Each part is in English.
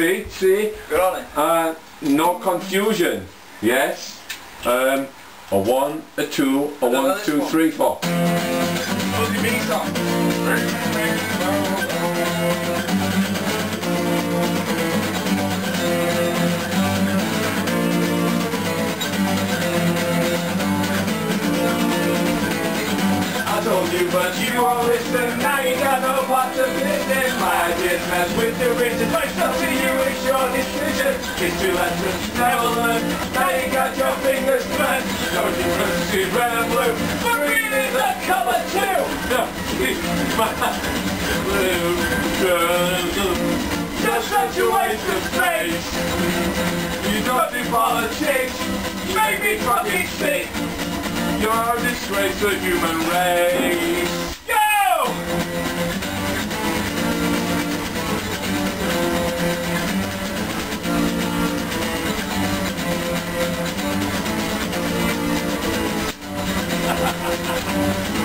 see, see? Good on it. Uh, no confusion. Yes. Um, a one, a two, a one, two, one. three, four. You, but you won't listen. Now you got no part of business. My business with the riches. Most up to you, it's your decision. It's two lessons never learned. Now you got your fingers burned. Don't you see red and blue? But green is a color too. No, my blue. Just such a waste of space. You don't do politics. Make me fucking sick. You're a disgrace to the human race.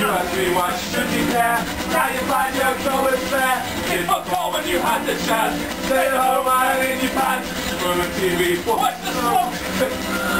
You asked me why should you care? Now you find your goal is fair. It's my fault when you had the chance. Stay at home, iron in your pants. From the TV, what's the smoke?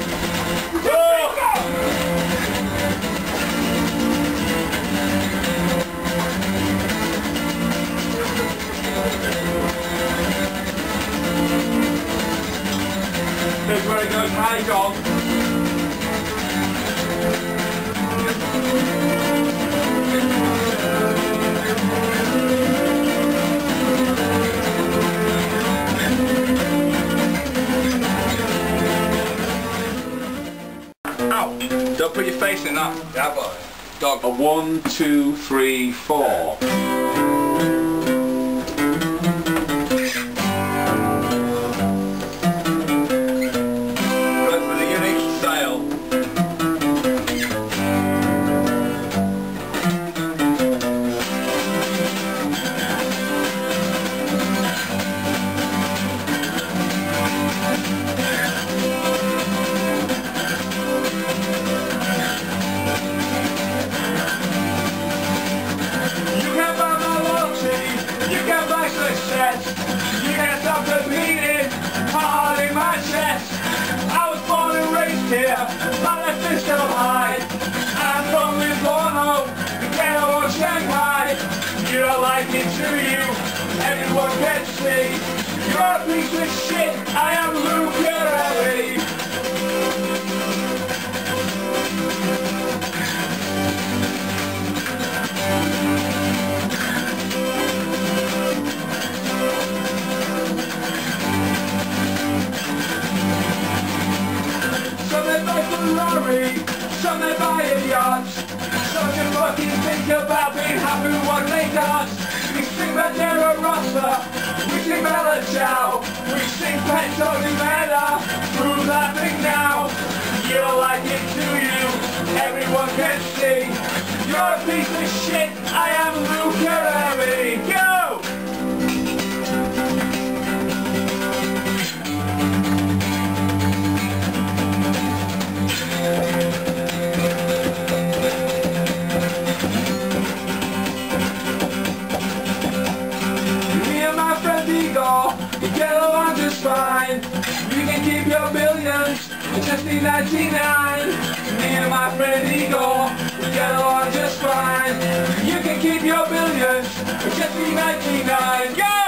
dog. Ow! Don't put your face in that. Yeah, but dog. A one, two, three, four. Here, my left is so high. I'm from Lisbon, the ghetto of Shanghai. You don't like it, do you? Everyone gets me. You're a piece of shit, I am Ferrari, some may buy a yacht. Some can fucking think about being happy when they dance. We sing Bandiera Rossa, we sing Bella Ciao, we sing Peto di Meta. Who's laughing now? You like it, do you? Everyone can see. You're a piece of shit, I am Luke Perelli. 1599, me and my friend Igor, we get along just fine. You can keep your billions, Just 1599, yeah!